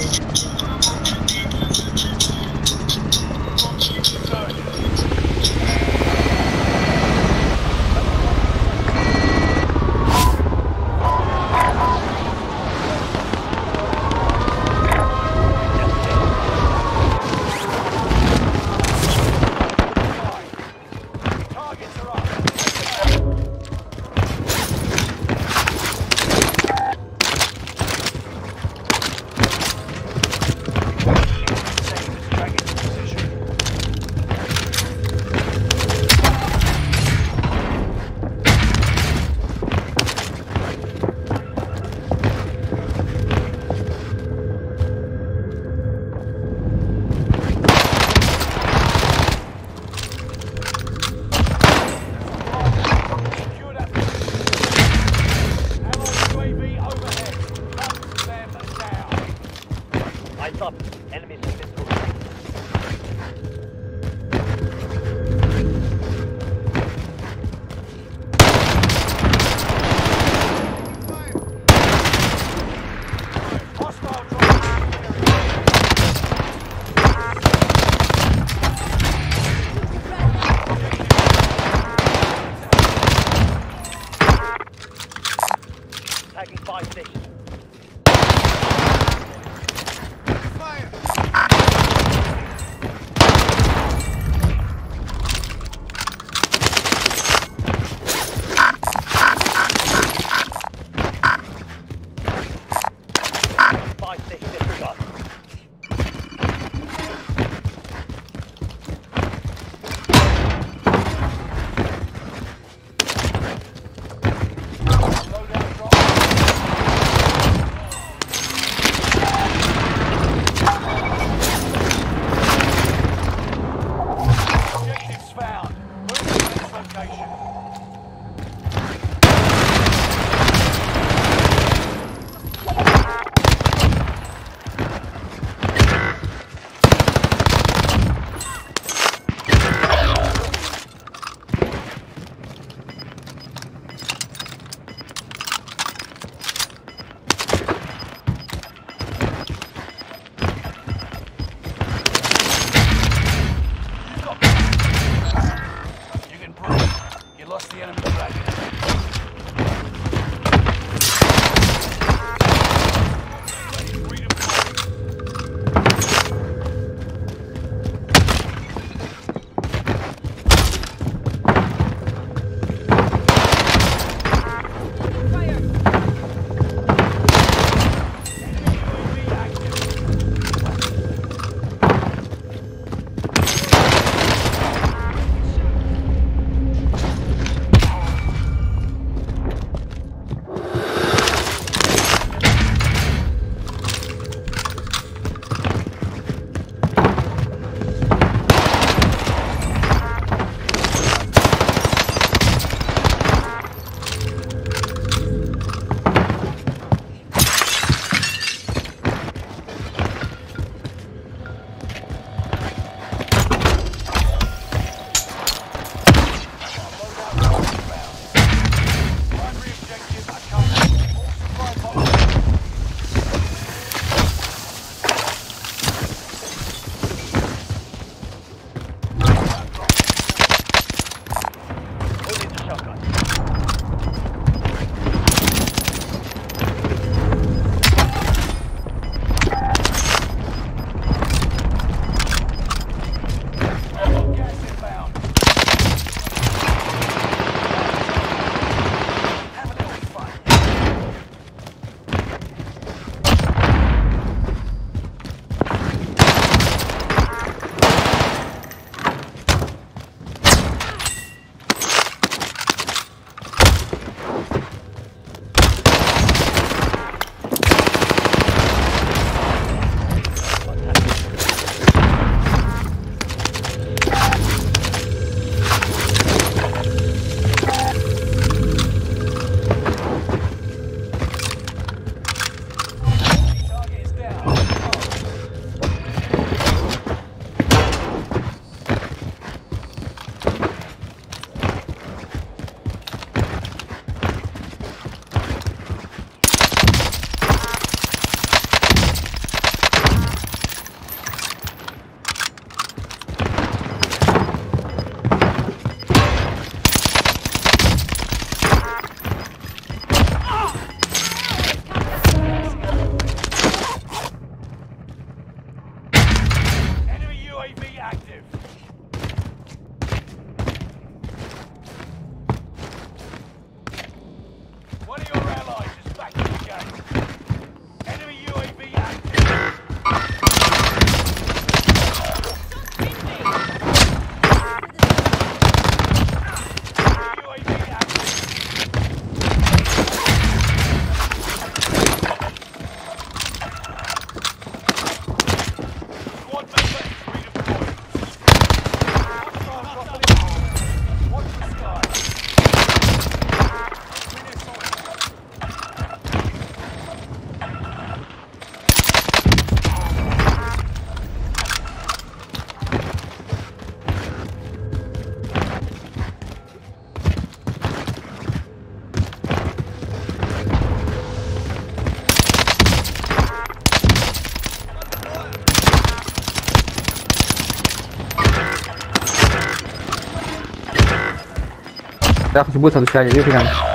ちょっと。Heads up, enemies. Dá pra botar do chat ali, obrigado.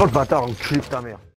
Oh le bâtard, on de ta mère